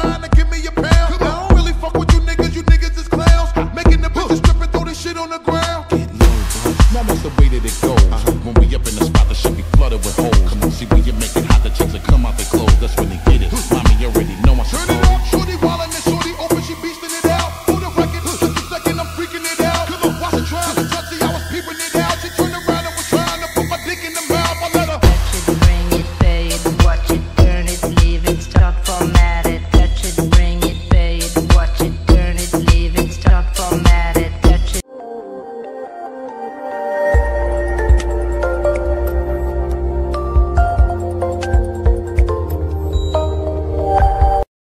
trying to give me a pound. I don't really fuck with you niggas, you niggas is clowns. Making the bitches strip and throw this shit on the ground. Get low, now that's the way that it goes. Uh -huh. When we up in the spot, the shit be flooded with holes. Come on, see, we you make it hot, the chicks